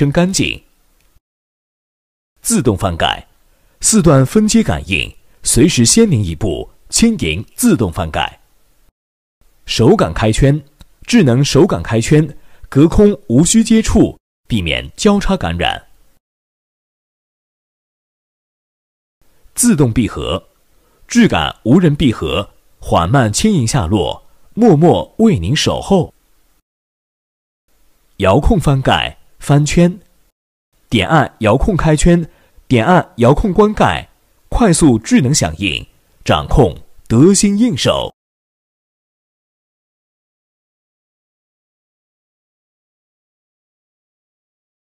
蒸干净。自动翻盖，四段分阶感应，随时先您一步，轻盈自动翻盖。手感开圈，智能手感开圈，隔空无需接触，避免交叉感染。自动闭合，质感无人闭合，缓慢轻盈下落，默默为您守候。遥控翻盖翻圈，点按遥控开圈，点按遥控关盖，快速智能响应，掌控得心应手。